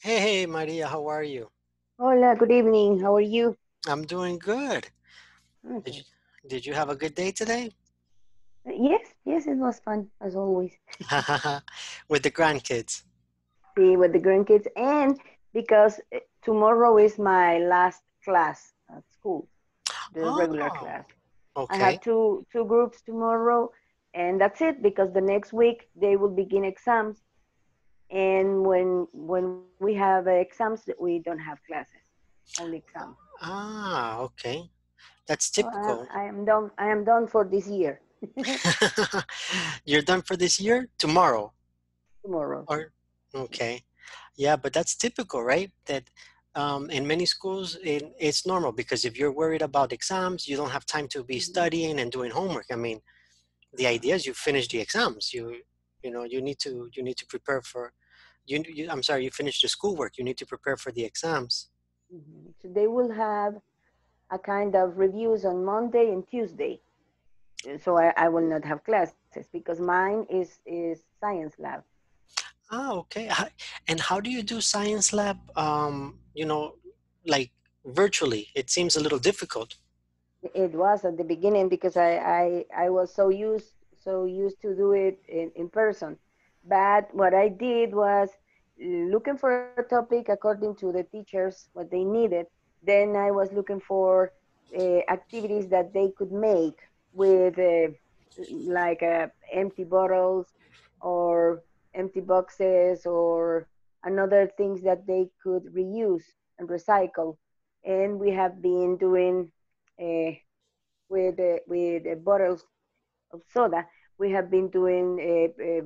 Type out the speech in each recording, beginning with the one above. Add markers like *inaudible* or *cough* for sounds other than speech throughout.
Hey, hey, Maria, how are you? Hola, good evening. How are you? I'm doing good. Did you, did you have a good day today? Yes, yes, it was fun as always. *laughs* With the grandkids. See with the grandkids, and because eh, tomorrow is my last class at school, the regular Oh, class. I have two two groups tomorrow, and that's it. Because the next week they will begin exams, and when when we have exams, we don't have classes, only exams. Ah, okay. That's So I, typical. I am done. I am done for this year. *laughs* You're done for this year? Tomorrow? tomorrow. Or okay. Yeah, but that's typical, right? That um, in many schools, it, it's normal because if you're worried about exams, you don't have time to be Mhm. studying and doing homework. I mean, the idea is you finish the exams. You you know you need to you need to prepare for you, you I'm sorry, you finish the schoolwork. You need to prepare for the exams. Mhm. So they will have a kind of reviews on Monday and Tuesday. So I, I will not have classes because mine is is science lab. Ah, okay. And how do you do science lab? Um, you know, like virtually. It seems a little difficult. It was at the beginning because I, I, I was so used so used to do it in, in person. But what I did was looking for a topic according to the teachers what they needed. Then I was looking for uh, activities that they could make with uh, like uh, empty bottles or empty boxes or another things that they could reuse and recycle. And we have been doing uh, with uh, with uh, bottles of soda. We have been doing a, a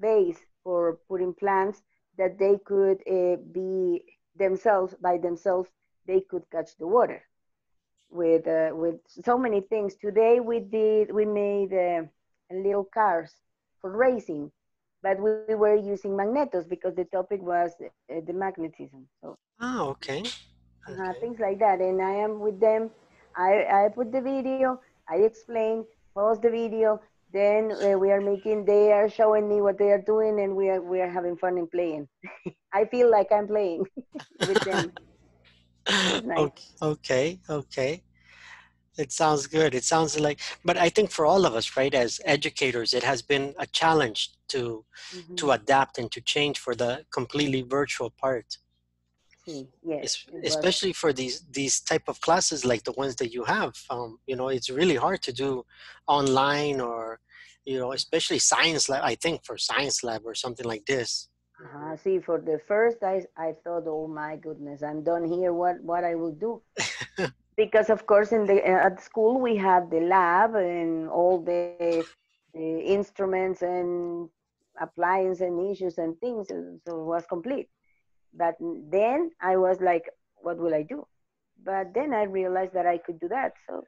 base for putting plants that they could uh, be themselves by themselves. They could catch the water with uh, with so many things. Today we did we made uh, little cars for racing, but we, we were using magnetos because the topic was uh, the magnetism. So Ah, okay. uh, Okay. things like that. And I am with them. I, I put the video, I explain, pause the video. Then uh, we are making, they are showing me what they are doing, and we are we are having fun and playing. *laughs* I feel like I'm playing *laughs* with them. *laughs* Nice. Okay, okay. It sounds good. It sounds like, but I think for all of us, right, as educators, it has been a challenge to to hmm adapt and to change for the completely virtual part. Yes, Es- especially for these these type of classes like the ones that you have. Um, you know, it's really hard to do online or, you know, especially science lab. I think for science lab or something like this. Uh, see, for the first, I I thought, oh my goodness, I'm done here. What what I will do? *laughs* because of course in the at school we have the lab and all the, the instruments and appliances and issues and things so it was complete but then i was like what will i do? But then i realized that i could do that. So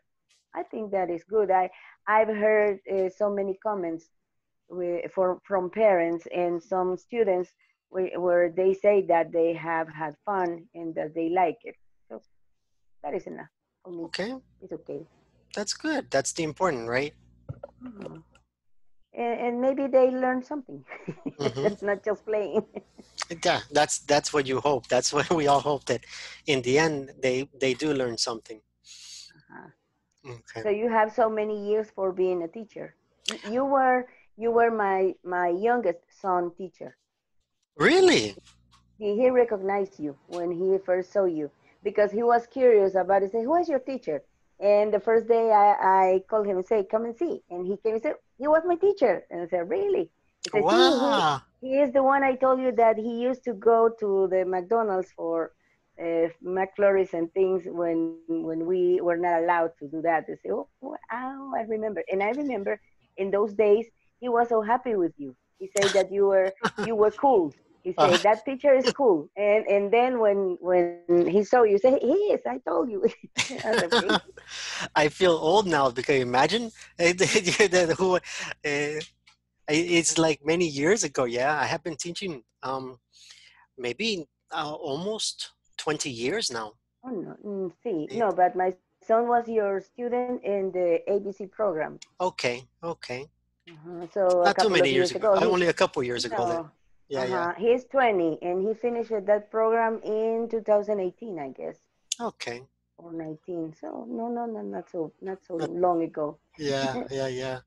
i think that is good. I i've heard uh, so many comments with, for, from parents and some students where, where they say that they have had fun and that they like it. So that is enough for me. Okay, it's okay. That's good. That's the important, right? Mhm. and, and maybe they learn something. *laughs* Hmm that's not just playing *laughs* Yeah, that's that's what you hope. That's what we all hope that in the end they they do learn something. uh-huh. Okay. so you have so many years for being a teacher you, were you were my my youngest son teacher Really? he, he recognized you when he first saw you because he was curious about it. Say, who is your teacher? And the first day I, I called him and say, come and see. And he came and said, he was my teacher. And I said, really? He said, he, Wow. he is the one I told you that he used to go to the McDonald's for uh, McFlurries and things when when we were not allowed to do that. They say, oh, oh, I remember. And I remember in those days, he was so happy with you. He said that you were you were cool he *laughs* Uh, said that teacher is cool and and then when when he saw you say he is i told you *laughs* i *laughs* I feel old now because imagine eh, that who uh, it's like many years ago. Yeah, I have been teaching um maybe uh, almost 20 years now. oh no mm, see Eh, no but my son was your student in the abc program Okay, okay. uh so a Not too couple many of years years ago. ago uh, Only a couple years ago no Yeah, yeah. Uh-huh. He's 20 and he finished that program in 2018, I guess, Okay. Or 19. So no, no, no, not so, not so long ago. Yeah, *laughs* yeah, yeah.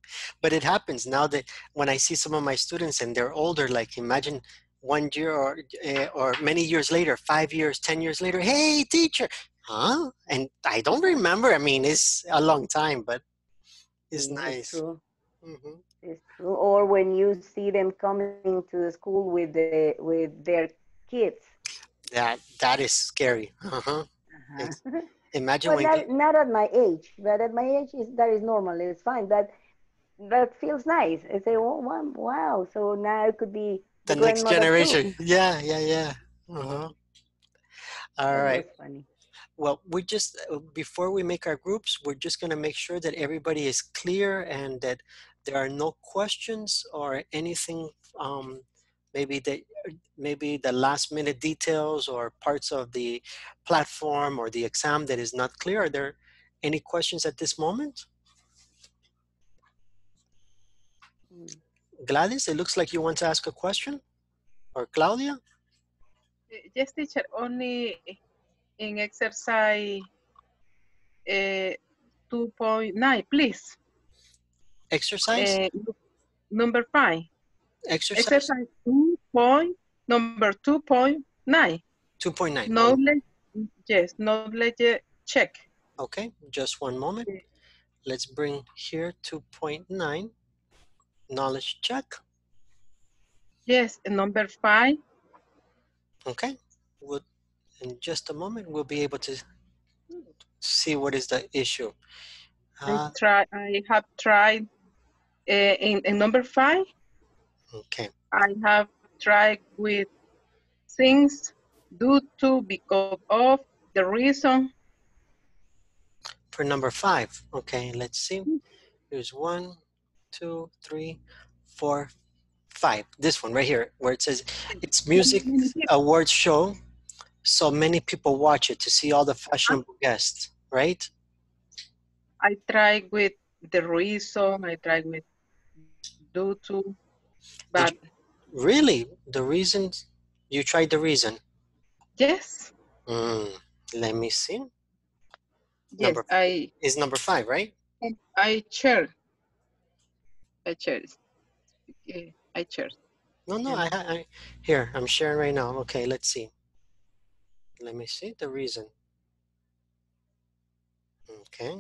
But it happens now that when I see some of my students and they're older, like imagine one year or uh, or many years later, five years, ten years later, hey teacher, huh? And I don't remember. I mean, it's a long time, but it's nice. true. hmm It's true. Or when you see them coming to the school with the with their kids. That that is scary. Uh-huh. Uh-huh. *laughs* *laughs* Imagine But when not, not at my age. But at my age, is that is normal. It's fine. That that feels nice. I say, oh wow, wow. So now it could be the next grandmother too. generation. Yeah, yeah, yeah. Uh-huh. All That right. Well, we just before we make our groups, we're just going to make sure that everybody is clear and that there are no questions or anything. Um, maybe the maybe the last minute details or parts of the platform or the exam that is not clear. Are there any questions at this moment? Mm. Gladys, it looks like you want to ask a question, or Claudia. Yes, teacher, only in exercise uh, 2.9, please. Exercise. Uh, number five. exercise. Exercise 2. Point, number 2.9. Two point nine. Knowledge, yes, knowledge check. Okay, just one moment. Let's bring here 2.9 knowledge check. Yes, number five. Okay, we'll, in just a moment, we'll be able to see what is the issue. Uh, I try. I have tried uh, in, in number five. okay, I have tried with things due to because of the reason. for number five. Okay, let's see. Here's one, two, three, four, five. This one right here, where it says it's music awards show. So many people watch it to see all the fashionable guests, right? I try with the reason. I try with due to, but Really? The reason you tried the reason? yes, Mm, let me see. yes, Number- I Is number five, right? I share. I. Yeah, I share. No, no. Yeah. I, I here. I'm sharing right now. Okay, let's see. Let me see the reason. Okay.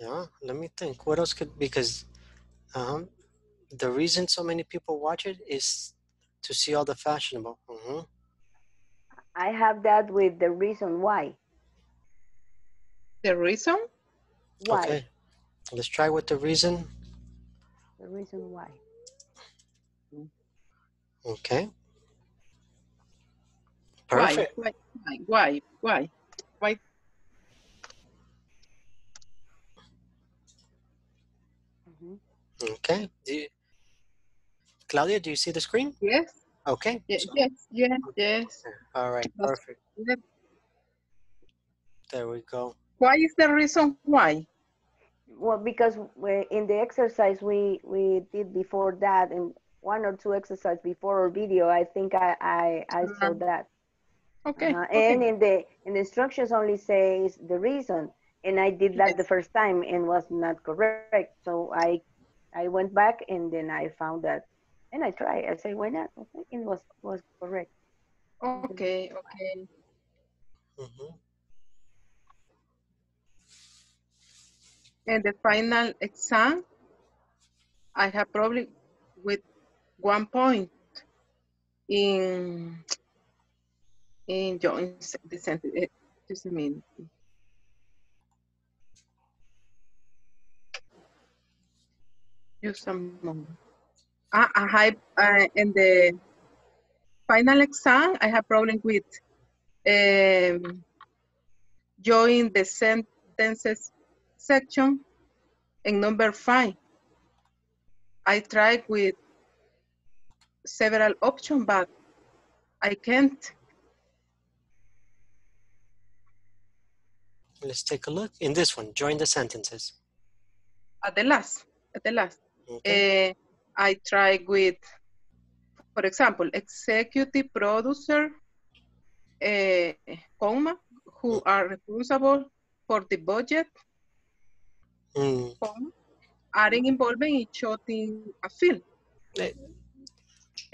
Yeah. Let me think. What else could because um, the reason so many people watch it is to see all the fashionable. hmm I have that with the reason why. The reason? Why? Okay. Let's try with the reason. The reason why. Okay. Why? Perfect. Why? Why? Why? Why? Mhm. Okay. Do you, Claudia, do you see the screen? Yes. Okay. Yes. so- Yes. Yes. Yes. All right. Perfect. yes. There we go. Why is the reason why? Well, because we, in the exercise we we did before that, and one or two exercises before our video, I think I I, I saw Uh-huh. that. Okay. Okay. And in the in the instructions only says the reason, and I did that the first time and was not correct. So I I went back and then I found that, and I tried. I say why not? Okay, and it was was correct. Okay. Okay. hmm And the final exam, I have probably with one point in in join the sentence. eh, Just a minute. Just a moment. I, I have uh, in the final exam, I have problem with um, join the sentences section in number five. I tried with several options, but I can't. Let's take a look. In this one, join the sentences. At the last, at the last, Okay. uh, I try with, for example, executive producer, uh, comma, who are responsible for the budget, Mm. comma, are involved in shooting a film. Eh.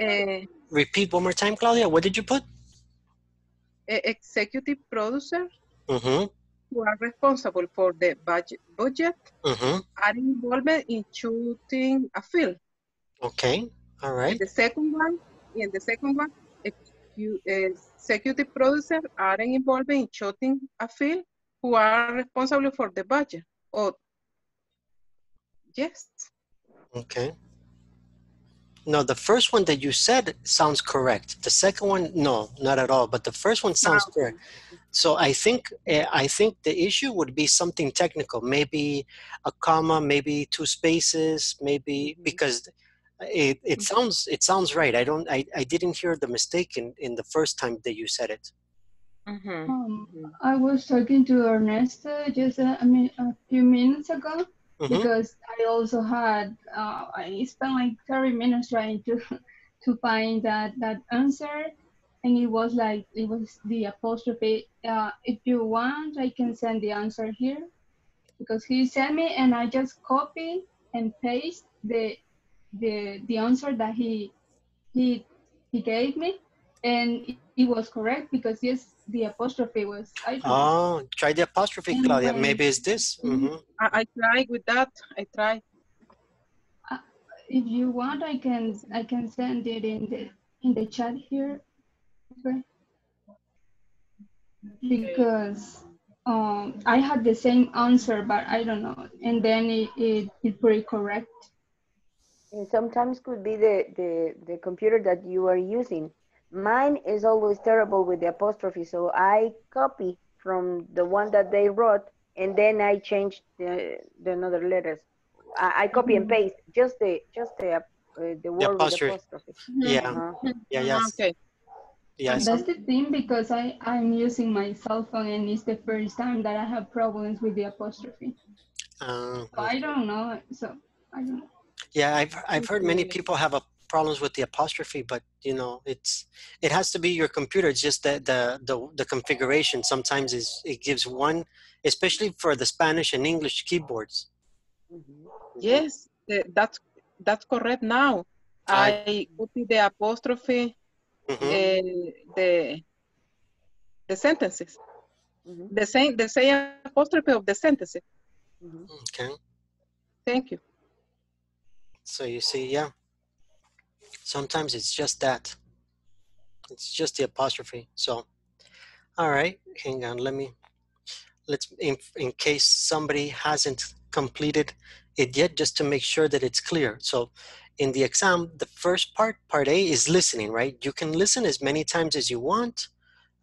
Uh, Repeat one more time, Claudia. What did you put? executive producer Mm-hmm. who are responsible for the budget, budget Mm-hmm. are involved in shooting a film. Okay. all right. And the second one, in the second one, execu- executive producer are involved in shooting a film who are responsible for the budget. Oh, yes. Okay. No, the first one that you said sounds correct. The second one, no, not at all. But the first one sounds Ah, correct. So I think uh, I think the issue would be something technical, maybe a comma, maybe two spaces, maybe because it, it sounds it sounds right. I don't I, I didn't hear the mistake in, in the first time that you said it. Mhm. Um, Mhm. I was talking to Ernesto just a, I mean, a few minutes ago Mhm. because I also had uh, I spent like 30 minutes trying to *laughs* to find that that answer, and it was like it was the apostrophe. Uh, if you want, I can send the answer here because he sent me, and I just copy and paste the the the answer that he he he gave me, and it, it was correct because yes, the apostrophe was I Oh, try the apostrophe, And Claudia. when- Maybe it's this. Mhm. hmm I, I tried with that. I tried. if you want i can i can send it in the in the chat here okay because um i had the same answer but i don't know and then it it, it pretty correct And sometimes could be the, the, the computer that you are using. Mine is always terrible with the apostrophe, so I copy from the one that they wrote, and then I change the, the another letters. I, I copy and paste just the just the uh, the word apostrophe. with apostrophe. Yeah. Uh-huh. Yeah, Mhm, yes. Okay. Yeah. that's the thing because i i'm using my cell phone and it's the first time that i have problems with the apostrophe uh, so i don't know so i don't know Yeah, I've I've heard many people have a problems with the apostrophe, but you know, it's it has to be your computer. It's just that the the the configuration sometimes is it gives one, especially for the Spanish and English keyboards. Mhm. Yes, eh, that's that's correct now. I- I copy the apostrophe, Mhm. eh, the the sentences, Mhm. the same the same apostrophe of the sentences. Okay, Thank you. So you see, yeah, sometimes it's just that. It's just the apostrophe. So, all right, hang on. Let me let's in in case somebody hasn't completed it yet, just to make sure that it's clear. So, in the exam, the first part, part A, is listening. Right? You can listen as many times as you want.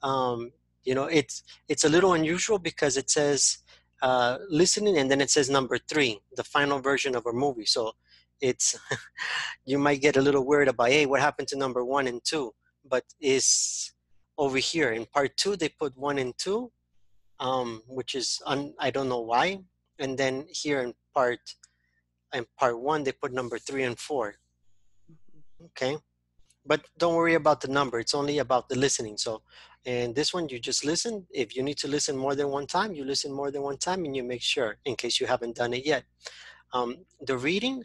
Um, you know, it's it's a little unusual because it says uh, listening and then it says number three, the final version of a movie. So it's *laughs* you might get a little worried about hey what happened to number one and two? But is over here in part two they put one and two um, which is un, i don't know why. And then here in part in part one they put number three and four. Okay? But don't worry about the number. It's only about the listening. So and this one you just listen. If you need to listen more than one time you listen more than one time and you make sure in case you haven't done it yet. Um, the reading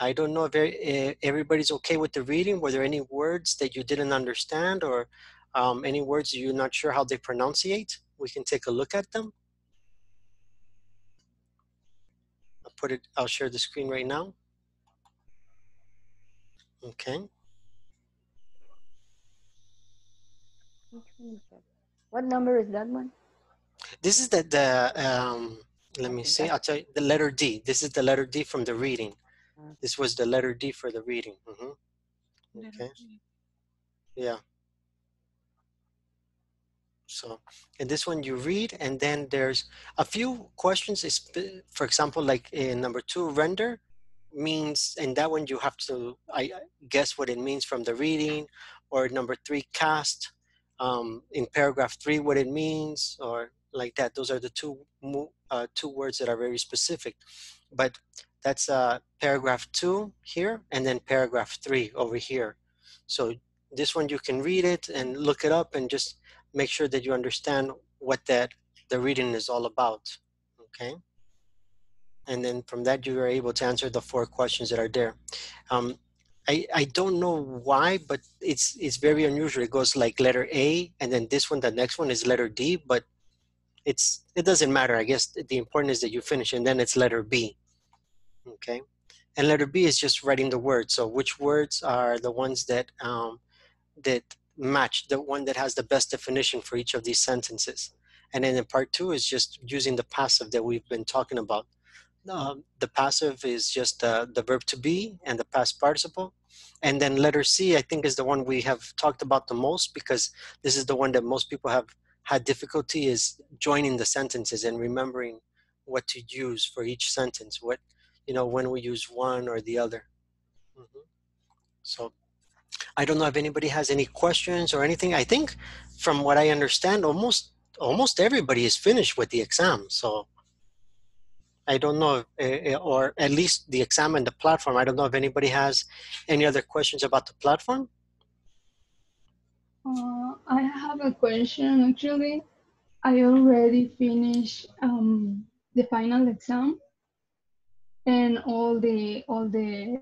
I don't know if everybody's okay with the reading. Were there any words that you didn't understand or um, any words you're not sure how they pronunciate? We can take a look at them. I'll put it, I'll share the screen right now. Okay. Which one is that? What number is that one? This is the, the um, let me see, I'll tell you, the letter D. This is the letter D from the reading. Mm. This was the letter D for the reading. hmm Okay. Yeah. So, in this one you read, and then there's a few questions. is For example, like in number two, render means, and that one you have to I I guess what it means from the reading, or number three, cast. Um, in paragraph three, what it means, or like that. Those are the two uh, two words that are very specific. But that's uh, paragraph two here, and then paragraph three over here. So this one you can read it and look it up and just make sure that you understand what that the reading is all about. Okay. And then from that you are able to answer the four questions that are there. Um, I, I don't know why, but it's it's very unusual. It goes like letter A, and then this one, the next one is letter D, but it's it doesn't matter. I guess the important is that you finish, and then it's letter B. Okay, and letter B is just writing the words. So which words are the ones that um, that match the one that has the best definition for each of these sentences? And then in part two is just using the passive that we've been talking about. Um, the passive is just uh, the verb to be and the past participle. And then letter C, I think, is the one we have talked about the most because this is the one that most people have had difficulty is joining the sentences and remembering what to use for each sentence. What, you know, when we use one or the other. Mhm. So I don't know if anybody has any questions or anything. I think from what I understand, almost almost everybody is finished with the exam. So I don't know, uh, or at least the exam and the platform. I don't know if anybody has any other questions about the platform. Uh, I have a question actually. I already finished um, the final exam and all the all the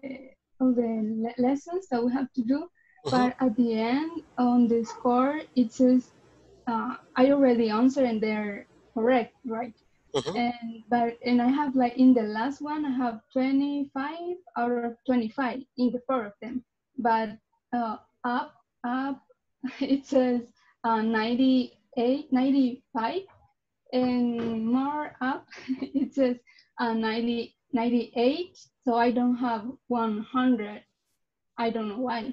all the lessons that we have to do. Mhm. But at the end on the score, it says uh, I already answered and they're correct, right? Mhm. And but and I have like in the last one, I have 25 out of 25 in the four of them. But uh, up up *laughs* it says uh, 98 95 and more up *laughs* it says uh, 90 98 so i don't have 100 i don't know why.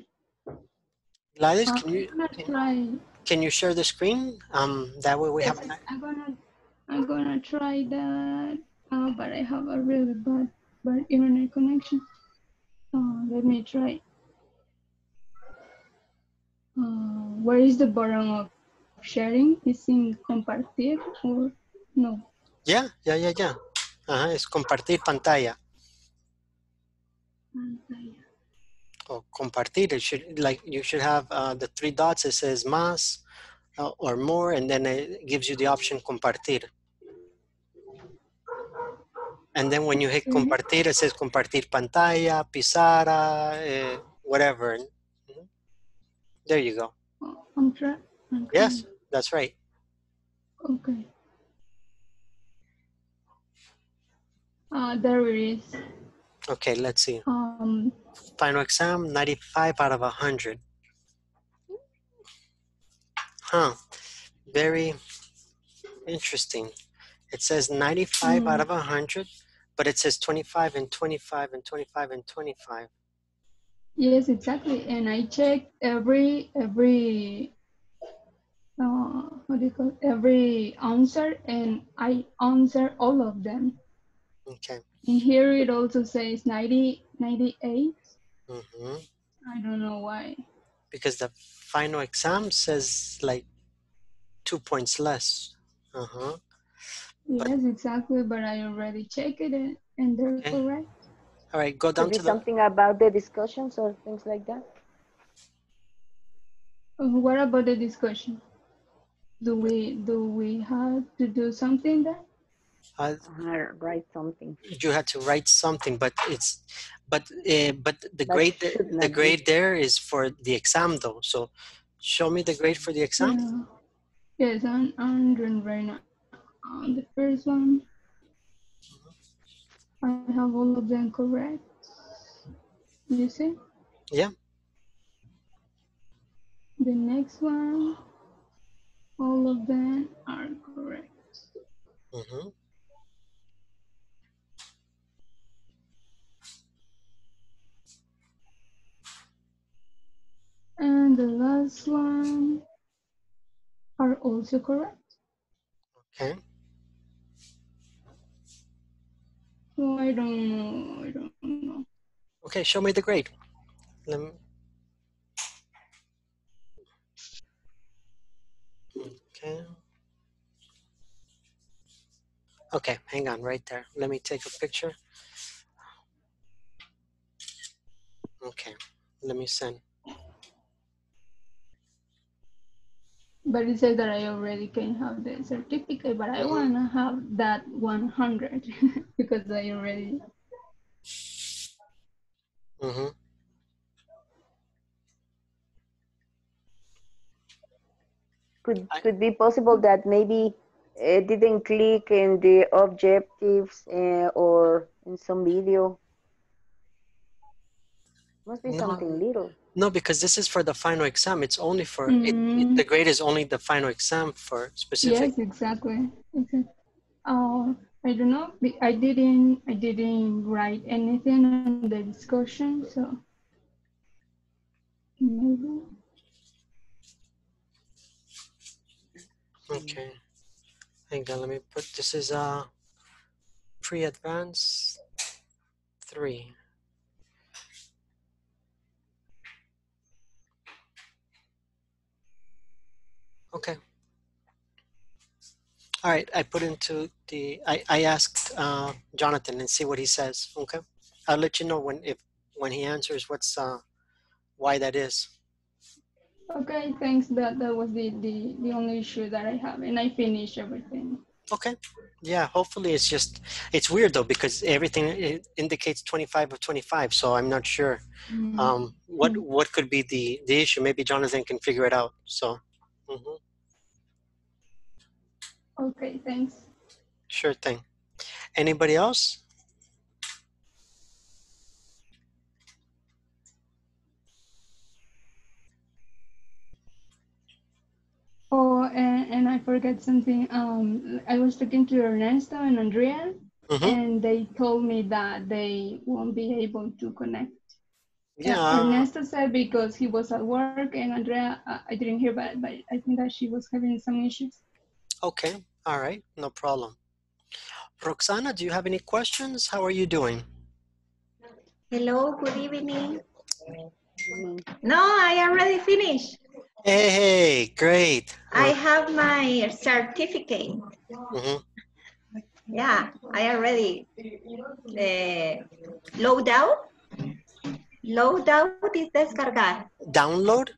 Gladys, Uh, can you can you share the screen? Um, that way we yes, have. i'm gonna i'm gonna try that. Uh, but i have a really bad bad internet connection. Uh, let me try. Uh, where is the button of sharing? Is in compartir or no? Yeah, yeah, yeah, yeah. Ajá, es compartir pantalla Pantalla. or compartir. It should like you should have uh, the three dots. It says más uh, or more, and then it gives you the option compartir. And then when you hit Mhm. compartir, it says compartir pantalla, pizarra, uh, whatever. Mhm. There you go. Oh, I'm trying. Yes, that's right. Okay. Uh, there it is. Okay, let's see. Um, Final exam, 95 out of 100. Huh. Very interesting. It says 95 out Hmm. of 100, but it says 25 and 25 and 25 and 25. yes, exactly. And I check every every uh, what do you call it? every answer, and I answer all of them. Okay. And here it also says 90, 98. hmm I don't know why. Because the final exam says like two points less. Uh-huh. But- Yes, exactly. But I already checked it, and, and they're Okay. correct. All right, go down Could to the. something about the discussions or things like that. Uh, What about the discussion? Do we do we have to do something there? Uh, write something. you had to write something, but it's, but uh, but the That grade the not be. grade there is for the exam though. So, show me the grade for the exam. Yeah. Yes, I'm, I'm doing right now. On the first one, I have all of them correct. You see? Yeah. The next one, all of them are correct. hmm One are also correct. Okay. So I don't know. I don't know. Okay, show me the grade. Let me... Okay. Okay, hang on right there. Let me take a picture. Okay, let me send. But it says that I already can have the certificate, but I Mhm. wanna have that 100 *laughs* because I already. hmm Could could be possible that maybe it didn't click in the objectives uh, or in some video. Must be No. something little. No, because this is for the final exam. It's only for it, it, Mm. the grade is only the final exam for specific. Yes, exactly. exactly. Uh, I don't know. I didn't. I didn't write anything on the discussion, so maybe. Okay. Hang on, let me put this is uh pre-advanced three. Okay. All right, I put into the I, I asked uh, Jonathan and see what he says. Okay. I'll let you know when if when he answers what's uh why that is. Okay, thanks. That that was the, the the only issue that I have, and I finished everything. Okay. Yeah, hopefully it's just it's weird though because everything it indicates 25 of 25, so I'm not sure Mhm. um what Mm. what could be the the issue. Maybe Jonathan can figure it out. So, mhm, Okay, thanks. sure thing. Anybody else? Oh, and, and I forgot something. Um, I was talking to Ernesto and Andrea, hmm and they told me that they won't be able to connect. Yeah. Ernesto said because he was at work, and Andrea, uh, I didn't hear, but, but I think that she was having some issues. Okay. All right. No problem. Roxana, do you have any questions? How are you doing? Hello, good evening. Mm, No, I already finished. Hey, hey, great. I have my certificate. hmm Yeah, I already uh, load out. Load out is descargar. Download?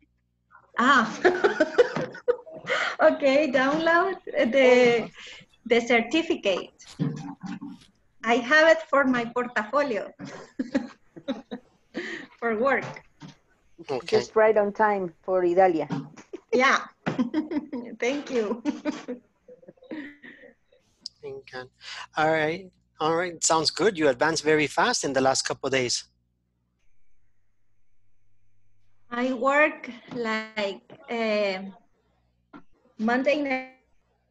Ah. *laughs* okay, download the the certificate. I have it for my portfolio *laughs* for work. Okay. Just right on time for Idalia. Yeah. *laughs* Thank you. Okay. All right. All right. Sounds good. You advanced very fast in the last couple of days. I work like uh, Monday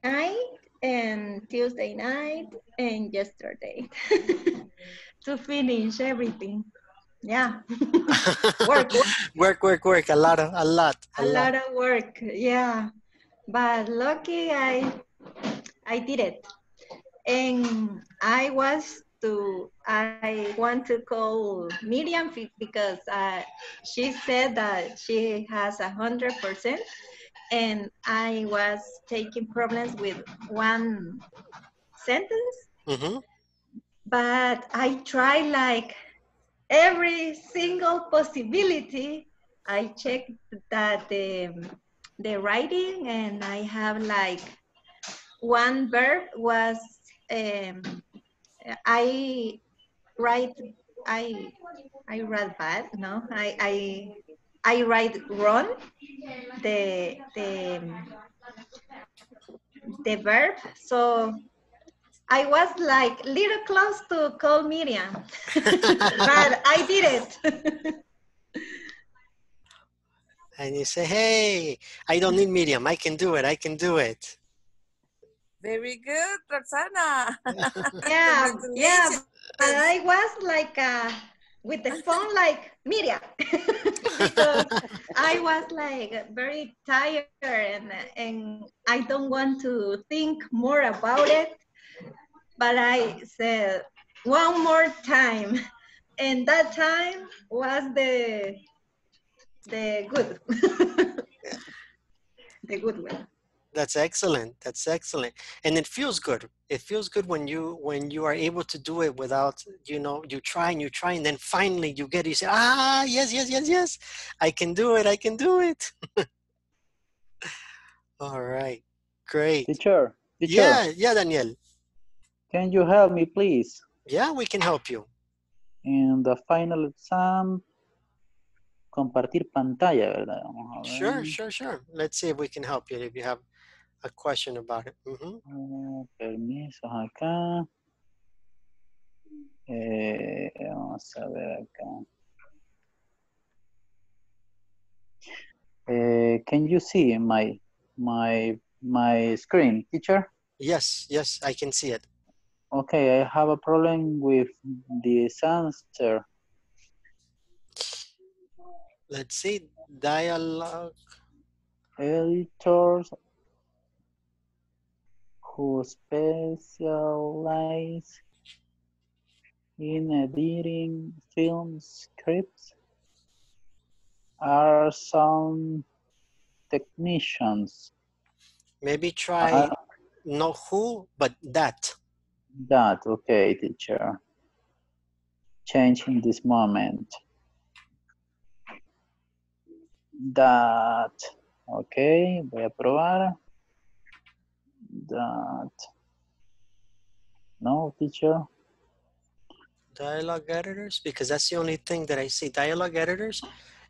night and Tuesday night and yesterday *laughs* to finish everything. Yeah, work, *laughs* work, work, work, work. A lot of, a lot, a lot of work. Yeah, but lucky I I did it, and I was to I want to call Miriam be- because uh, she said that she has a hundred percent, and I was taking problems with one sentence, hmm but I tried like every single possibility. I checked that the the writing, and I have like one verb was um, I write I I write bad. No, I I I write wrong. The the the verb. So I was like little close to call Miriam, *laughs* but I did it. *laughs* And you say, hey, I don't need Miriam. I can do it. I can do it. Very good, Roxana. *laughs* yeah, yeah. But I was like uh, with the phone like Miriam *laughs* because I was like very tired and and I don't want to think more about it. But I said one more time, and that time was the the good, *laughs* the good one. That's excellent. That's excellent. And it feels good. It feels good when you when you are able to do it without, you know, you try and you try and then finally you get it. You say, ah, yes, yes, yes, yes. I can do it. I can do it. *laughs* All right. Great. Teacher, teacher, Yeah, yeah, Daniel. can you help me, please? Yeah, we can help you. In the final exam, compartir pantalla, ¿verdad? Vamos a ver. Sure, sure, sure. Let's see if we can help you if you have a question about it. Mhm. Ah, permisos acá. Eh, vamos a ver acá. Eh, can you see my my my screen, teacher? Yes, yes, I can see it. Okay, I have a problem with this answer. Let's see. Dialogue. Editors who specialize in editing film scripts are some technicians. Maybe try Uh, not who, but that. that okay teacher. Change in this moment. That okay voy a probar that no teacher Dialogue editors, because that's the only thing that I see. Dialogue editors.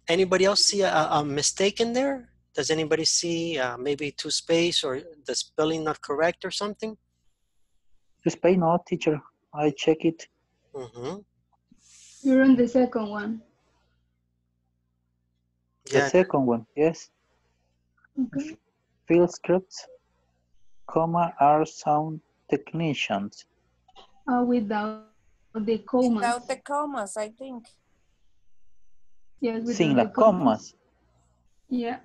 Anybody else see a, a mistake in there? Does anybody see uh, maybe two space or the spelling not correct or something? Just pay no teacher I check it Mm-hmm. You're on the second one. the Yeah, second one yes Okay. field scripts comma are sound technicians Uh, without the commas. Without the commas, I think. yes, without sin the las comas Yeah.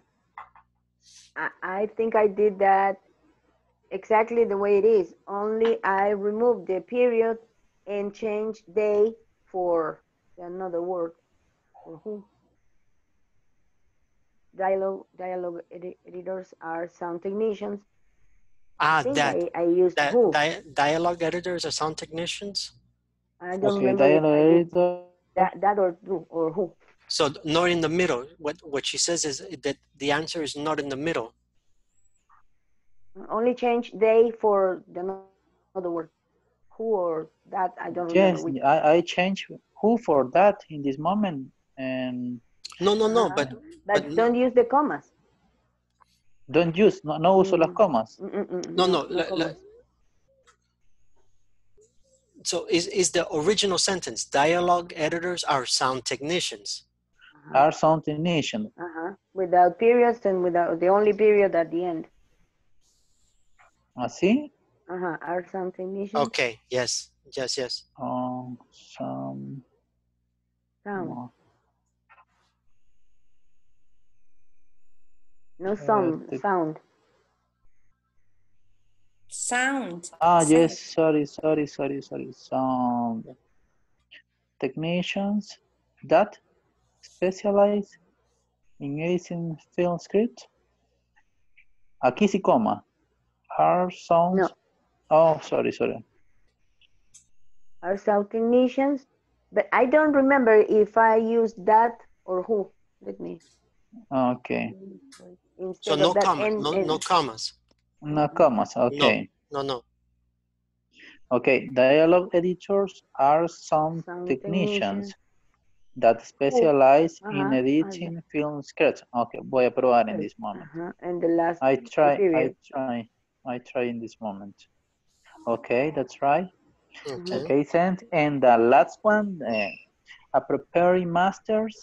I, I think I did that exactly the way it is. Only I removed the period and changed they for another word. For who? Dialogue dialogue edi- editors are sound technicians. Ah, I that I, I used that who. dia- dialogue editors or sound technicians. I don't okay remember dialogue editor that, that or who or who. So not in the middle. What what she says is that the answer is not in the middle. Only change they for the other word. Who or that I don't yes remember. Which. I, I change who for that in this moment and No, no, no. Ah, But but but- don't use the commas. Don't use no, no uso las Mm. comas Mm, mm, No, no, le- le- commas. so is is the original sentence dialogue editors are sound technicians. Uh-huh. are sound technicians Uh-huh. Without periods and without the only period at the end. así Uh-huh. Are sound technicians. Okay. Yes. Yes. Yes. oh, some Sound. no. No sound. the- Sound. Sound. Ah, sound. yes, sorry, sorry, sorry, sorry. sound. technicians that specialize in editing film script. Aquí sí coma. Are sounds. No. Oh, sorry, sorry. Are sound technicians. But I don't remember if I used that or who. Let me. Okay. Instead So of no that commas. No no commas. No commas. Okay. No no. Okay. Dialogue editors are some Sound technicians technicians. that specialize in Ajá, editing film scripts. Okay, voy a probar en this moment. Uh-huh. And the last. I try, I try, I try in this moment. Okay, that's right. Okay. Okay, sent. And the last one, uh, a preparing masters,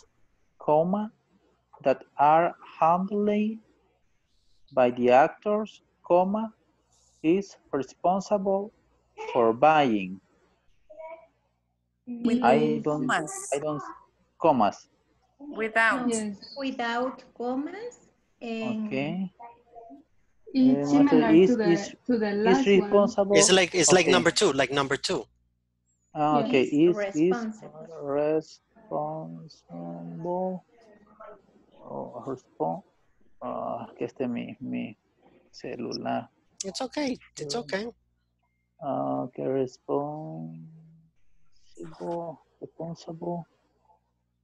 comma, that are handled by the actors, comma, is responsible for buying. With I don't, commas. I don't, commas. Without. Yes. without commas and Okay. It's similar is- to the is- to the Is last one. responsible. It's like it's like Okay. number two. Like number two. Ah, okay, Is is, is responsible. responsible ah, que este mi, mi celular. It's okay. It's Mm. okay. Ah, que responsible, responsible.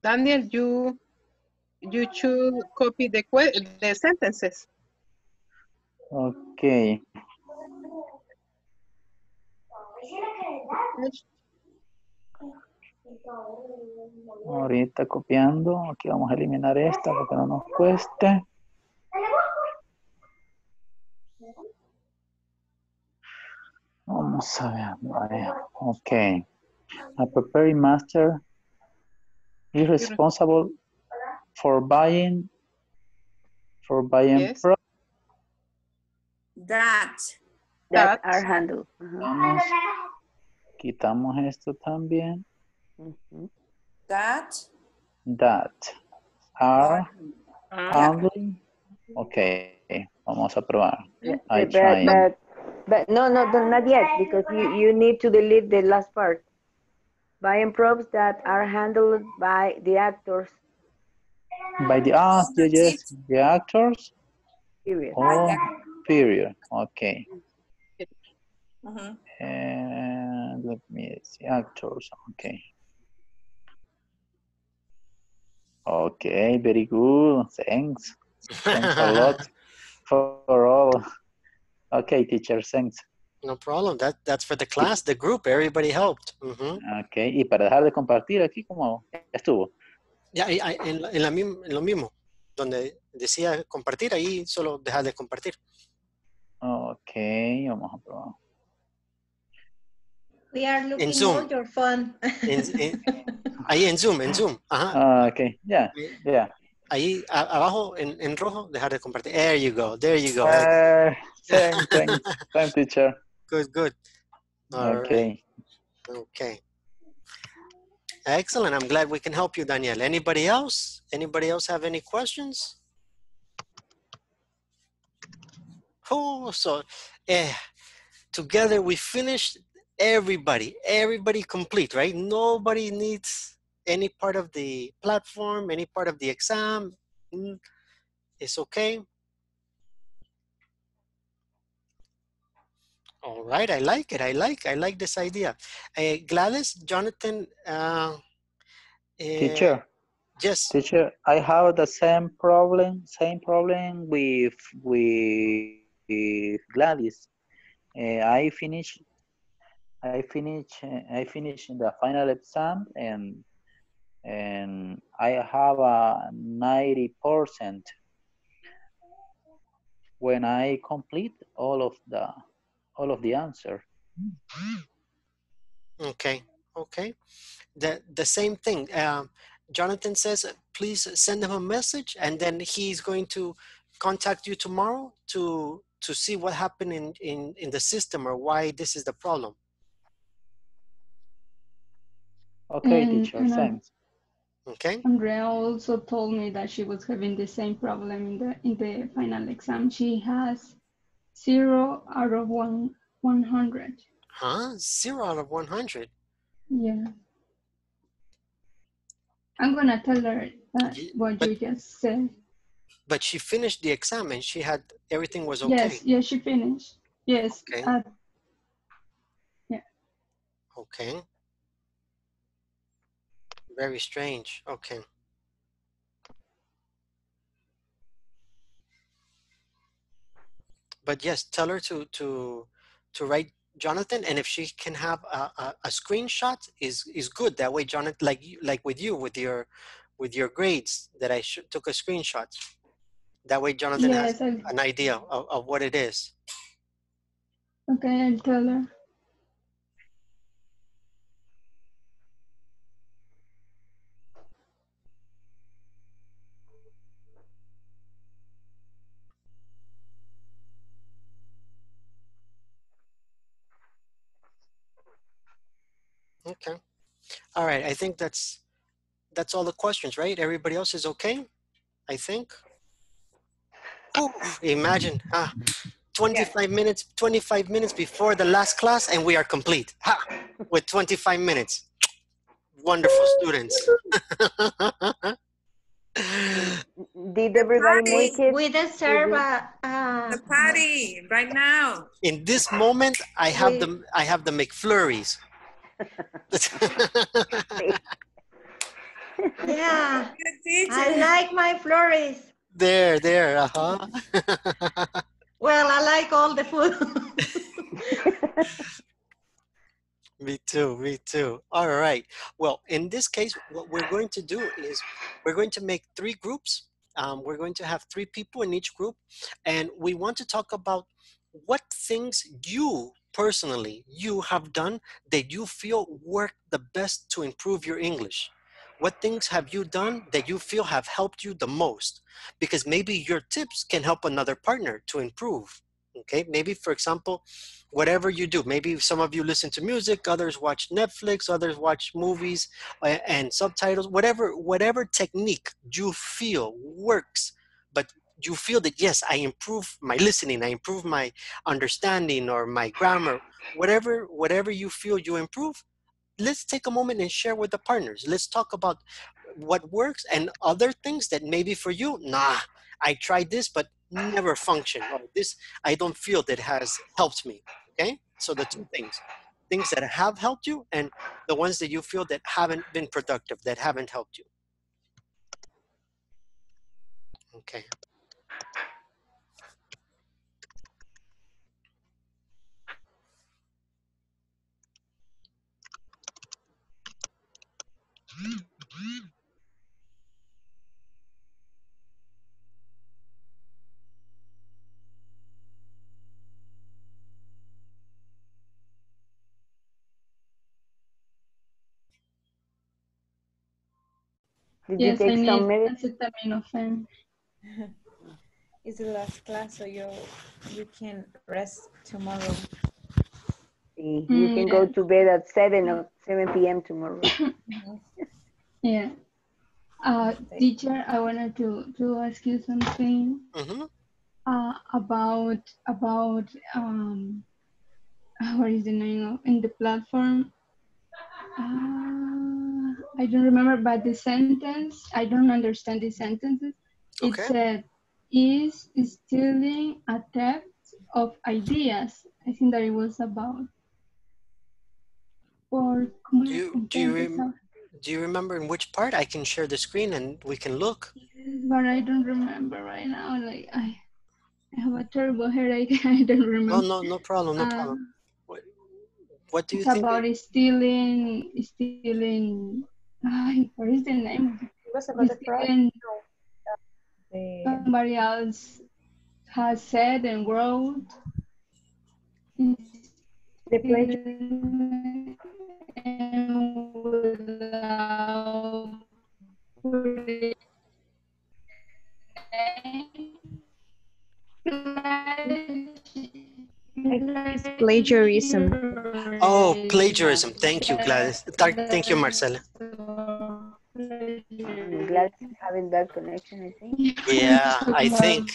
Daniel, you you should copy the the sentences. Ok. Ahorita copiando. Aquí vamos a eliminar esta porque no nos cueste. Vamos a ver. Ok. A preparing master is responsible for buying for buying Yes. pro- That. That That. are handled. Ajá. Vamos. Quitamos esto también. That. That are Ah, handling. Ok, vamos a probar. I But- try. But, but no, no, no, not yet, because you, you need to delete the last part. By props that are handled by the actors, By the ah, yeah, yes, the actors. period. Oh, period. Okay. Mhm. And let me see, actors. Okay. Okay, very good. Thanks. Thanks a *laughs* lot for all. Okay, teacher, thanks. No problem. That that's for the class, the group. Everybody helped. Mhm. Okay, y para dejar de compartir aquí, como estuvo? Ya, ahí- ahí, en, en la en lo mismo, donde decía compartir, ahí solo dejar de compartir. Ok, vamos a probar. We are looking Zoom. all your fun. En- en- ahí en Zoom, en Zoom. Ajá. Ah, ok, ya, ya. Ahí a- abajo en, en rojo, dejar de compartir. There you go, there you go. Uh, thanks, thanks, thanks, teacher. Good, good. All right. Okay. Okay. Excellent. I'm glad we can help you, Daniel. Anybody else? Anybody else have any questions? Oh, so eh, together we finished everybody, everybody complete, right? Nobody needs any part of the platform, any part of the exam. Mm, It's okay. All right, I like it. I like, I like this idea. Uh, Gladys, Jonathan, uh, eh, Teacher, yes. teacher, I have the same problem, same problem with with Gladys. Uh, I finish, I finish, I finish in the final exam and and I have a ninety percent when I complete all of the all of the answer. Okay, okay. The the same thing. Um, Jonathan says, please send him a message, and then he's going to contact you tomorrow to to see what happened in in in the system or why this is the problem. Okay, And- teacher, and I- thanks. Okay. Andrea also told me that she was having the same problem in the in the final exam. She has zero out of one one hundred. Huh? Zero out of one hundred. Yeah. I'm gonna tell her that Ye- what but- you just said. But she finished the exam and she had everything was okay. Yes, yes, she finished. Yes. Okay. uh, Okay. Very strange. Okay. But yes, tell her to to to write Jonathan, and if she can have a, a, a screenshot, is is good. That way, Jonathan, like you, like with you with your with your grades, that I should, took a screenshot. That way, Jonathan has yes, I, an idea of, of what it is. okay, I'll tell her. Okay. All right. I think that's that's all the questions, right? Everybody else is okay. I think. Ooh, imagine, ah, 25 minutes, 25 minutes before the last class, and we are complete. Ha! With 25 minutes. Wonderful students. *laughs* Did everybody Party. make it? We deserve a, a The party right now. In this moment, I have the I have the McFlurries. *laughs* yeah. Good I like my flores. there, there. Uh huh. *laughs* Well, I like all the food. *laughs* Me too, me too. All right. Well, in this case, what we're going to do is we're going to make three groups. Um, we're going to have three people in each group, and we want to talk about what things you personally you have done that you feel work the best to improve your English. What things have you done that you feel have helped you the most? Because maybe your tips can help another partner to improve. Okay, maybe for example, whatever you do, maybe some of you listen to music, others watch Netflix, others watch movies and subtitles, whatever, whatever technique you feel works, but you feel that yes, I improve my listening, I improve my understanding or my grammar, whatever, whatever you feel you improve, let's take a moment and share with the partners. Let's talk about what works and other things that maybe for you, nah, I tried this, but never function or this I don't feel that has helped me. Okay, so the two things things that have helped you and the ones that you feel that haven't been productive, that haven't helped you. Okay. Did Yes, you I take need some medicine? acetaminophen. *laughs* It's the last class, so you you can rest tomorrow. You can go Mm, to bed at 7 or *coughs* 7 p.m. tomorrow. *coughs* Yeah. Uh, teacher, I wanted to, to ask you something Mm-hmm. uh, about about um what is the name of in the platform? Uh, I don't remember, but the sentence I don't understand the sentences. It Okay. said, "Is stealing a theft of ideas." I think that it was about. ¿cómo Do you do you rem- do you remember in which part I can share the screen and we can look? But I don't remember right now. Like I, I have a terrible headache. *laughs* I don't No, remember. no, no problem, no problem. Um, What, what do you it's think? about stealing, stealing. Ay, what is the name? It was about the fraud. Stealing somebody else has said and wrote. the plagiar- And without plagiarism. Oh, plagiarism. Thank you, Gladys. Thank you, Marcela. I'm glad she's having that connection, I think. Yeah, I think.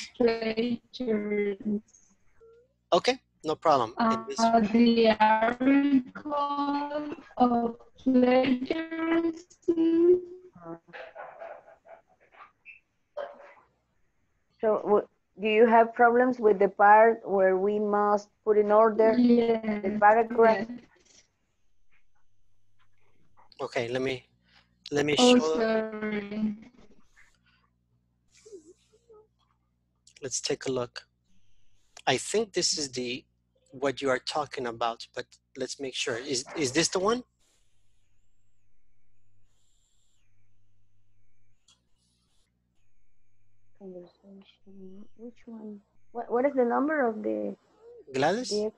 Okay, no problem. Uh, In the article of plagiarism. So w- do you have problems with the part where we must put in order the paragraph? yes. Okay, let me let me Oh, show. sorry. Let's take a look. I think this is the what you are talking about, but let's make sure. Is is this the one? Conversation, which one? What, what is the number of the, Gladys? the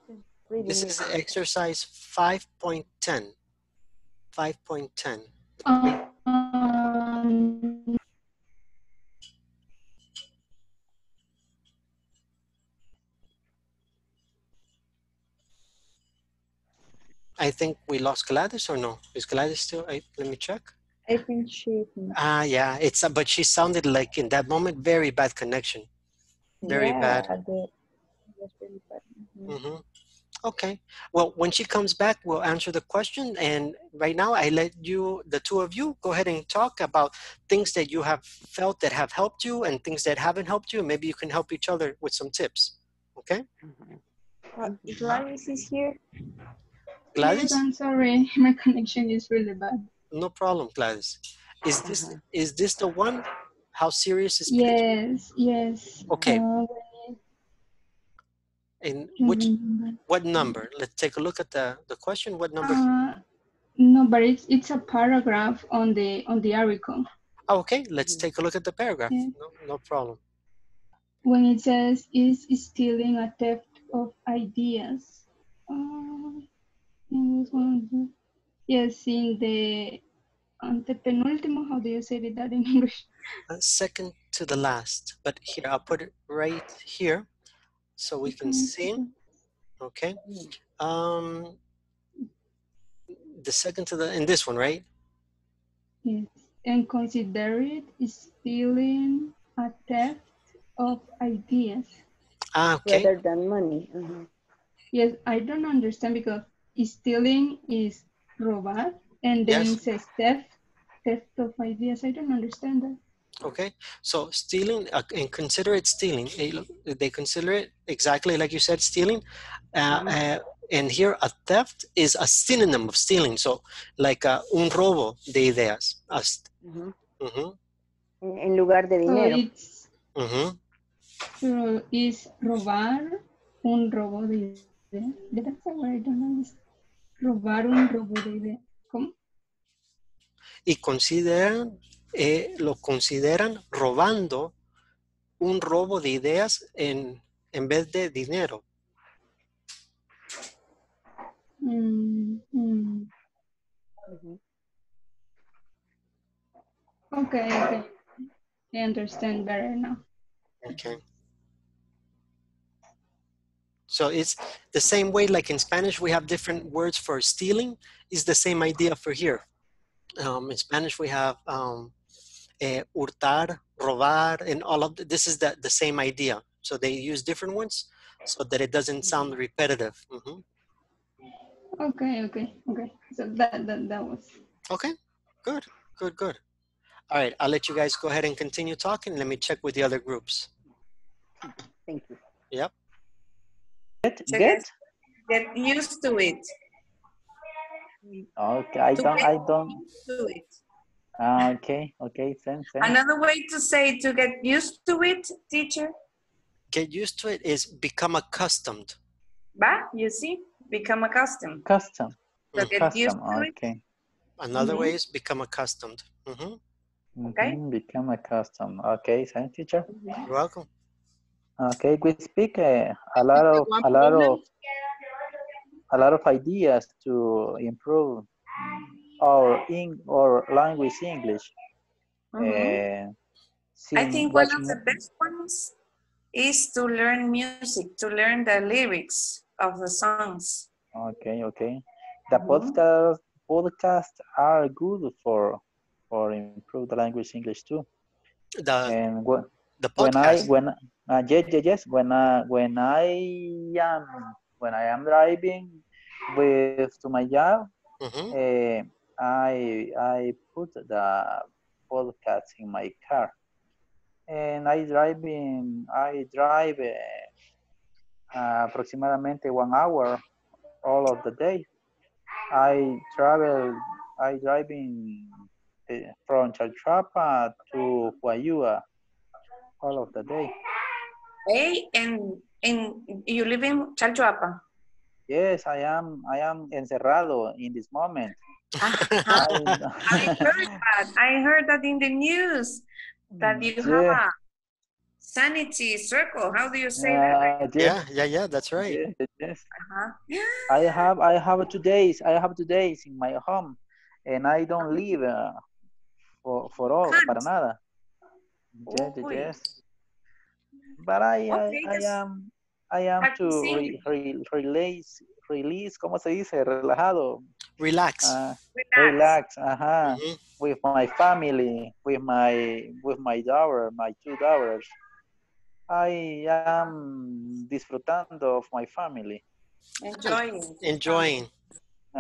This is exercise 5.10. 5.10. Um, I think we lost Gladys or no? Is Gladys still? I, let me check. I think she. Ah, yeah, it's uh, but she sounded like in that moment very bad connection. Very bad. Yeah, the- was really bad. Mhm. hmm Okay. Well, when she comes back, we'll answer the question. And right now, I let you, the two of you, go ahead and talk about things that you have felt that have helped you and things that haven't helped you. Maybe you can help each other with some tips. Okay, Uh, Gladys is here. Gladys? yes, I'm sorry. *laughs* My connection is really bad. No problem, Gladys. Is this is this the one? How serious is? Yes, yes. Okay. Uh, In which what number? Let's take a look at the the question. What number? Uh, no, but it's it's a paragraph on the on the article. Oh, okay, let's take a look at the paragraph. Yeah. No, no problem. when it says is stealing a theft of ideas. Uh, in yes, in the antepenúltimo, how do you say that in *laughs* English? Uh, second to the last, but here I'll put it right here so we can Okay. see. Okay. Um, the second to the in this one, right? Yes, and consider it stealing a theft of ideas. Ah, okay. Rather than money. Uh-huh. Yes, I don't understand because stealing is robar, and then Yes. it says theft, theft of ideas. I don't understand that. Okay, so stealing uh, and consider it stealing. They consider it exactly like you said, stealing. Uh, uh, and here, a theft is a synonym of stealing. So, like uh, un robo de ideas. A st- Ujú. mhm, En, en lugar de So dinero. it's mhm. ro- is robar un robo de ideas. That's a word I don't understand. Robar un robo de ideas. ¿Cómo? Y consideran, eh, lo consideran robando un robo de ideas en, en vez de dinero. Mm, mm. Okay, okay. I understand better now. Okay. So it's the same way, like in Spanish, we have different words for stealing. It's the same idea for here. Um, in Spanish, we have um, eh, hurtar, robar, and all of the, this is the, the same idea. So they use different ones so that it doesn't sound repetitive. Mhm. Okay, okay, okay. So that that, that was Okay, good, good, good. All right, I'll let you guys go ahead and continue talking. Let me check with the other groups. Thank you. Yep. Get, Check get? Get used to it. Okay, I To don't, I don't. used to it. Ah, okay, okay, thanks, thanks. Another way to say to get used to it, teacher, Get used to it is become accustomed. But you see, become accustomed. Custom, So get used custom, to it. okay. Another Mhm. way is become accustomed. hmm Okay. Mhm, Become accustomed. Okay, thanks, teacher. You're welcome. Okay, we speak uh, a lot of, a lot of, a lot of ideas to improve our in our language English. Mhm. Uh, I think one of the best ones is to learn music, to learn the lyrics of the songs. Okay, okay. The Mhm. podcast podcasts are good for for improve the language English too. The And when the when I when uh, yes, yes, yes, when uh, when I am when I am driving with to my job, Mhm. uh, I I put the podcast in my car, and I driving I drive uh, approximately one hour all of the day. I travel I driving uh, from Chalchuapa to Guayua all of the day. Hey, and, and you live in Chalchuapa? Yes, I am. I am encerrado in this moment. I *laughs* I, heard that. I heard that in the news that you have Yeah. a sanity circle. How do you say that? uh, yes, yeah, yeah, yeah. That's right. yes, yes, yes. Uh-huh. I have. I have two days. I have two days in my home, and I don't leave uh, for for all Can't. para nada. Yes, yes, Uy. yes. But I, Okay, I, I am. I am to re, re, release, release. ¿Cómo se dice? Relajado. Relax. Uh, Relax. relax. Ajá. Mhm. with my family, with my with my daughter, my two daughters. I am disfrutando of my family. Enjoying. Enjoying. Uh,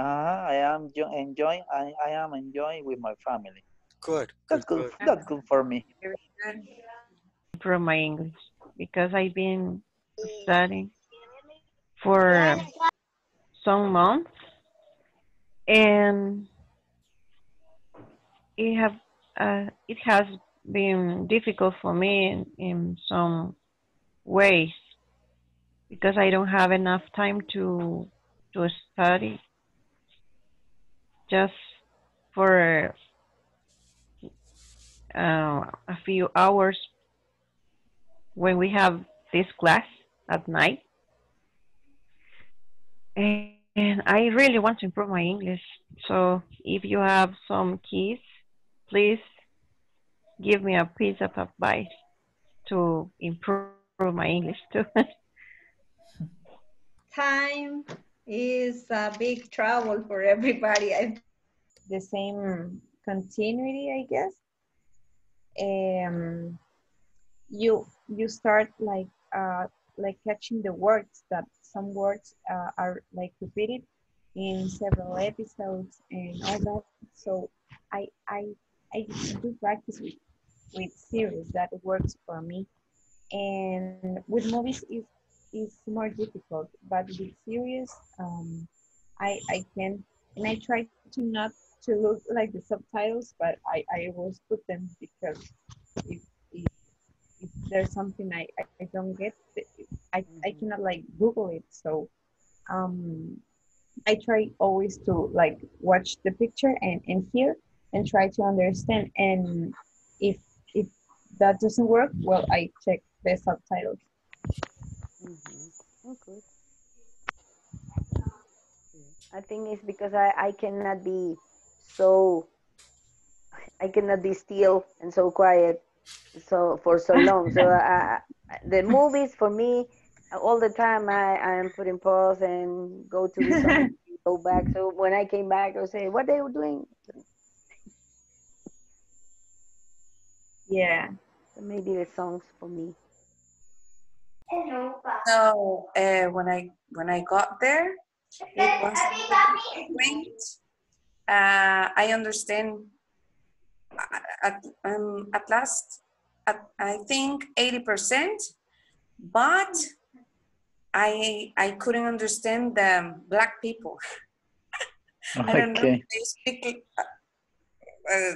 I am enjoying. I, I am enjoying with my family. Good. That's Good. good. Good. That's good for me. Very good. improve my English because I've been studying for some months and it have uh, it has been difficult for me in, in some ways because I don't have enough time to to study just for uh, a few hours when we have this class at night. And, and I really want to improve my English. So if you have some keys, please give me a piece of advice to improve my English too. *laughs* Time is a big trouble for everybody. I the same continuity, I guess. Um, you you start like uh, like catching the words that some words uh, are like repeated in several episodes and all that. So I I I do practice with with series that works for me, and with movies is is more difficult. But with series, um, I I can and I try to not to look like the subtitles, but I I always put them because if there's something I, I, don't get, I I cannot like Google it. So um, I try always to like watch the picture and and hear and try to understand. And if if that doesn't work, well, I check the subtitles. Mm-hmm. Okay. I think it's because I, I cannot be so I cannot be still and so quiet so for so long. So *laughs* I, the movies for me all the time I I am putting pause and go to do something, *laughs* go back. So when I came back, I would say, "What they were doing?" Yeah. So maybe the songs for me. So uh, when I when I got there, it was great. Uh, I understand at um, at last at, I think eighty percent, but I I couldn't understand the black people. *laughs* I don't know Okay. if they speak uh, uh,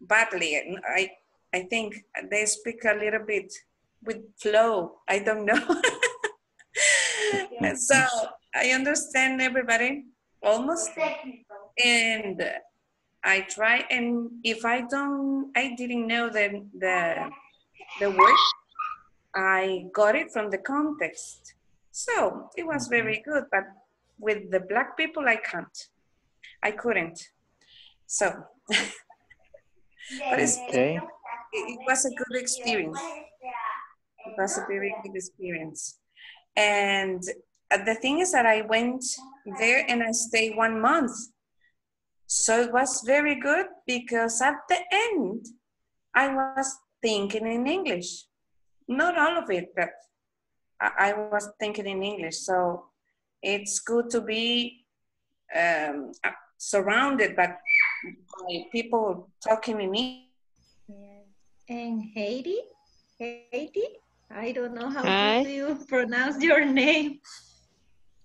badly. I I think they speak a little bit with flow. I don't know. *laughs* so I understand everybody almost, and I try. And if I don't, I didn't know the the the word. I got it from the context. So it was very good, but with the black people, I can't. I couldn't. So, *laughs* but it's, Okay. it, it was a good experience. It was a very good experience. And uh, the thing is that I went there and I stayed one month. So it was very good because at the end, I was thinking in English. Not all of it, but I, I was thinking in English. So it's good to be um, uh, surrounded by, by people talking in English. And Haiti, Haiti, I don't know how Hi. do you pronounce your name.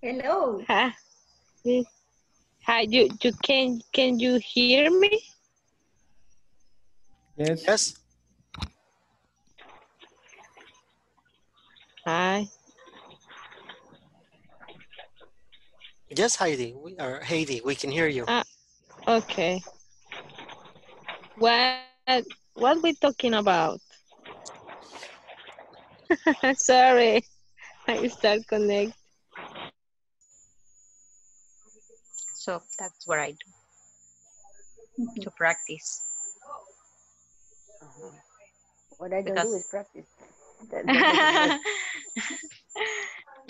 Hello. Hi. Hi, you, you can can you hear me? Yes. Yes. Hi. Yes, Heidi. We, are Heidi, we can hear you. Ah, okay. What what we talking about? *laughs* Sorry, I start connect. So that's what I do to practice. What I don't do is practice. *laughs* That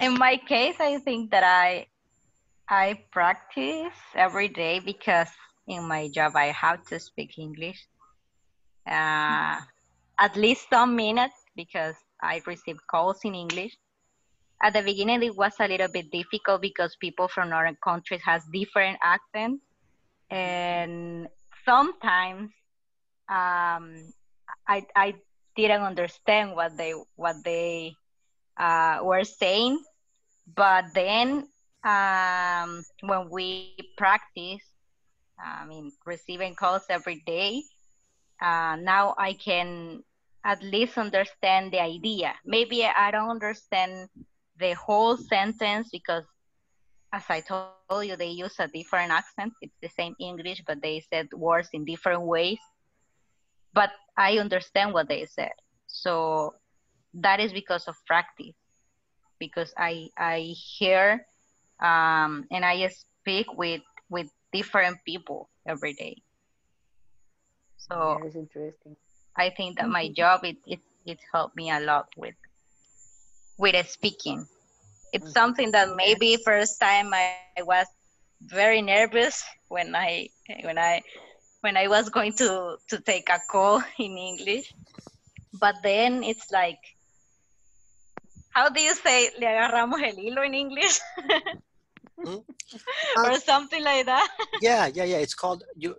In my case, I think that I I practice every day because in my job I have to speak English. Uh, at least some minutes because I receive calls in English. At the beginning, it was a little bit difficult because people from other countries has different accents, and sometimes um, I I didn't understand what they what they uh, were saying. But then um, when we practice, I mean, receiving calls every day, uh, now I can at least understand the idea. Maybe I don't understand the whole sentence because as I told you, they use a different accent. It's the same English, but they said words in different ways. But I understand what they said. So that is because of practice, because I I hear um, and I speak with with different people every day. So That is interesting. I think that my job it it it helped me a lot with with speaking. It's something that maybe first time I, I was very nervous when I when I when I was going to to take a call in English. But then it's like how do you say le agarramos el hilo in English? Hmm? *laughs* or something like that. *laughs* yeah, yeah, yeah. It's called you.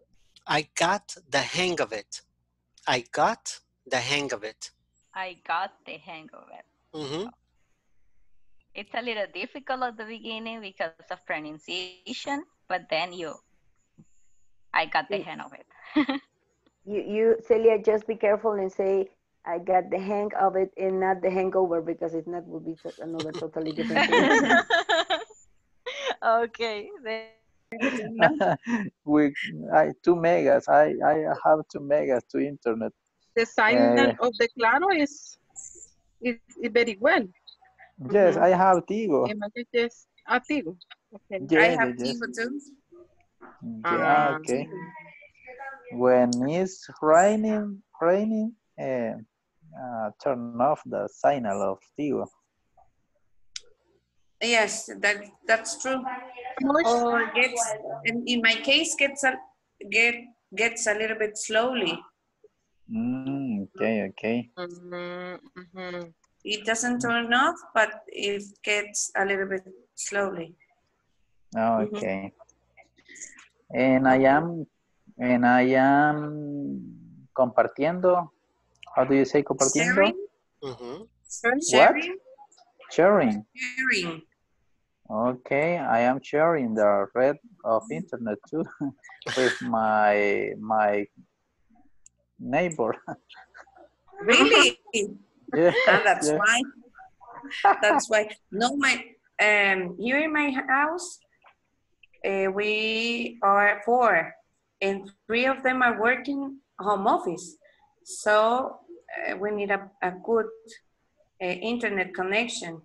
I got the hang of it. I got the hang of it. I got the hang of it. hmm It's a little difficult at the beginning because of pronunciation, but then you, I got the hang of it. *laughs* You, you, Celia, just be careful and say, I got the hang of it and not the hangover because if not, will be to- another totally different thing. *laughs* okay. Then, *laughs* with I, two megas. I, I have two megas to internet. The signal Eh. of the Claro is, is, is very well. Yes. I have Tigo. And my yes, ah, Tigo. Okay. Yes, I have yes. Tigo too. Yeah, Ah, okay. When it's raining, raining, uh, uh, turn off the signal of Tigo. Yes, that that's true. Or gets, in, in my case, gets a get gets a little bit slowly. Mm, okay, okay. Mhm, mhm. It doesn't turn off, but it gets a little bit slowly. Mhm. Okay. And I am, and I am compartiendo. How do you say compartiendo? Sharing, hmm sharing, Sharing. sharing. Okay, I am sharing the red of internet too *laughs* with my my neighbor. *laughs* Really? Yes, *laughs* Ah, that's yes. why. That's why. No, my um here in my house, uh, we are four, and three of them are working home office. So uh, we need a, a good uh, internet connection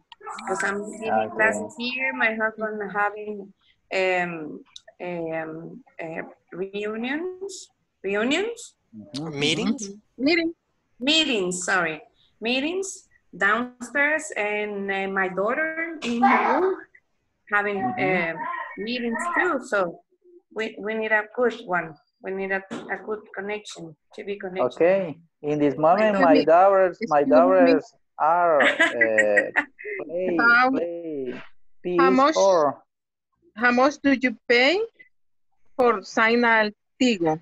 because I'm giving Okay. classes here. My husband having um, um, uh, reunions, reunions, Mhm, Meetings. Meeting. meetings. Sorry, meetings downstairs, and uh, my daughter in her room having uh, meetings too. So we we need a good one. We need a, a good connection, to be connected. Okay. In this moment, my me. daughters, my daughters are uh, *laughs* play How- play How much? How much do you pay for signal Tigo?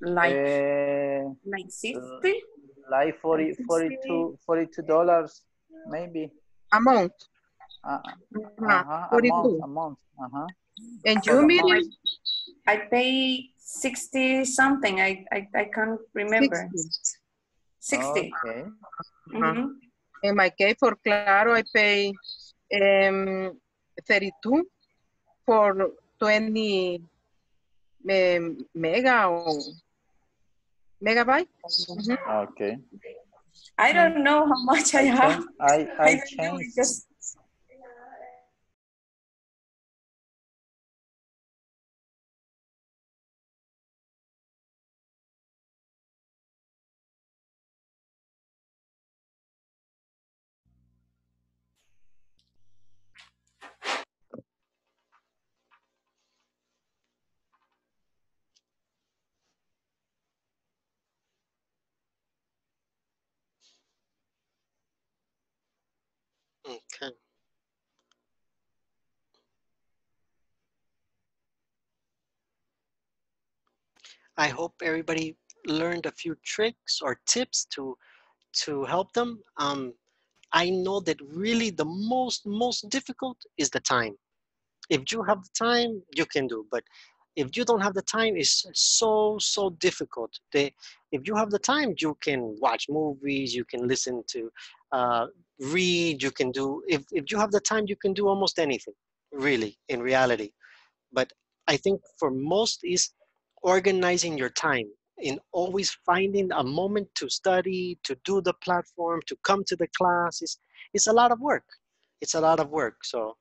Like Uh, like sixty. Like 40, 42 42 dollars maybe. Amount. Uh, Uh-huh. uh-huh, a 42. month, a month. Uh-huh. And you, the Miriam? I pay sixty something. I I, I can't remember. 60. Sixty. Okay. Uh-huh. Mhm. In my case, for Claro, I pay um, 32 for 20 um, mega or megabyte. Mhm. Okay. I don't know how much I I have. I, I *laughs* I don't know. Changed. just Okay. I hope everybody learned a few tricks or tips to to help them. Um, I know that really the most most difficult is the time. If you have the time, you can do. But if you don't have the time, it's so so difficult. They, if you have the time, you can watch movies, you can listen to, uh, read, you can do. If if you have the time, you can do almost anything, really, in reality. But I think for most is organizing your time in always finding a moment to study, to do the platform, to come to the classes. It's a lot of work. It's a lot of work. So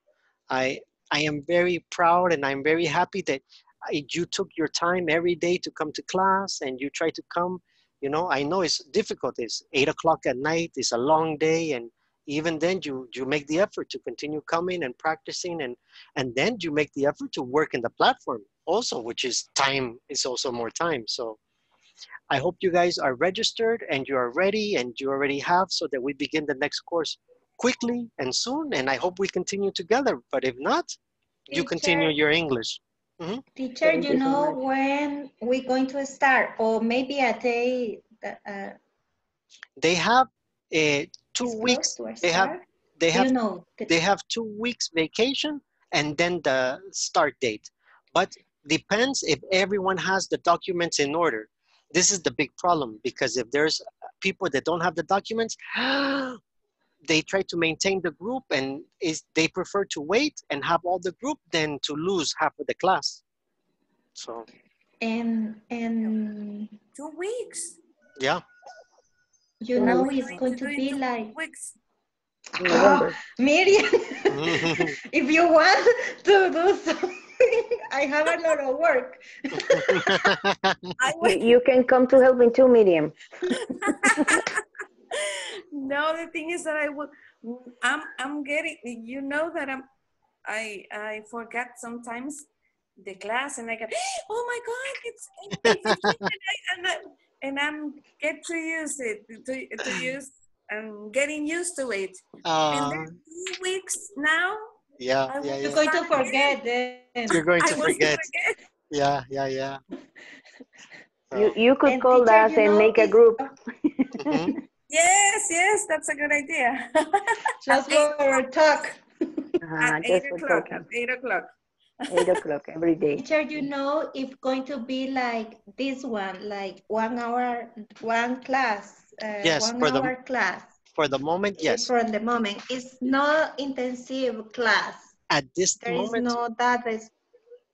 I I am very proud and I'm very happy that I, you took your time every day to come to class and you try to come. You know, I know it's difficult. It's eight o'clock at night. It's a long day, and even then, you you make the effort to continue coming and practicing, and and then you make the effort to work in the platform also, which is time. Is also more time. So I hope you guys are registered and you are ready and you already have so that we begin the next course quickly and soon. And I hope we continue together. But if not, you continue your English. Mhm. Teacher, Thank you you know much. when we're going to start, or maybe a day that uh, They have uh, two is weeks. to a They have they have you know? the- they have two weeks vacation and then the start date. But depends if everyone has the documents in order. This is the big problem because if there's people that don't have the documents, *gasps* they try to maintain the group and is they prefer to wait and have all the group than to lose half of the class. So And and Two weeks. yeah. You Two know it's going going to to be like weeks. November. *laughs* Miriam. *laughs* if you want to do something, I have a lot of work. *laughs* I You, will. you can come to help me too, Miriam. no, the thing is that I will. I'm I'm getting. You know that I'm. I I forget sometimes the class and I go, *gasps* oh my god, it's, it's 8:15," and, I, and, I, and I'm get to use it to, to *clears throat* use. I'm getting used to it. And Uh, then two weeks now, yeah, I yeah, yeah. You're going to forget then. You're going to forget. forget. Yeah, yeah, yeah. You So, you could And call teacher, us and know, make a it's group. mhm. *laughs* Yes, yes, that's a good idea. *laughs* just At eight for talk. Uh, *laughs* At eight o'clock. At eight o'clock. Eight o'clock every day. Teacher, you know it's going to be like this one, like one hour, one class, uh, Yes, one for the hour class. for the moment, yes. From the moment, it's not intensive class. At this There is moment, no that is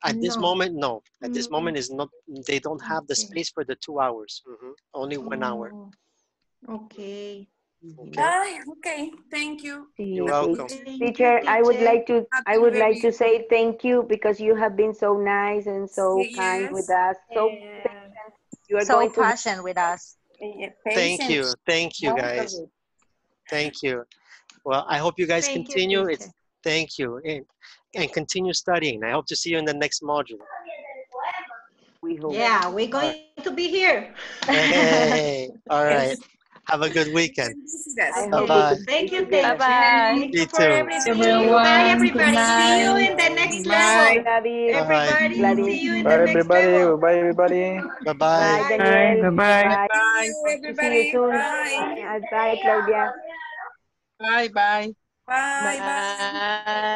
At this moment, no. At this Mm, moment is not. They don't have the space for the two hours. Mhm. Only one hour. Oh, okay. Okay. Ah, okay. Thank you. You're welcome. Teacher, I would like to Have I been would like to say thank you because you have been so nice and so kind with us. So Yeah. patient. You are So going to patient with us. Thank you. Thank you, guys. Thank you. Well, I hope you guys Thank continue. teacher. It's thank you and, and continue studying. I hope to see you in the next module. we hope. Yeah, we're going to be here. Hey, all right. *laughs* Yes. Have a good *laughs* weekend. Visit us. I Bye hope bye. we Thank you, together. teacher. Bye-bye. Thank You you for too. everything. Bye, Everyone, everybody. good See you night. in the next Bye. level. Gladys. Bye bye. Everybody, Gladys. see you in Bye the next everybody. level. Bye everybody. Bye Bye, bye. Bye. Daniel. Bye. Bye. Bye. See you, Hope to see everybody. you soon. Bye. Bye, Claudia. Bye. Bye. Bye. Bye. Bye.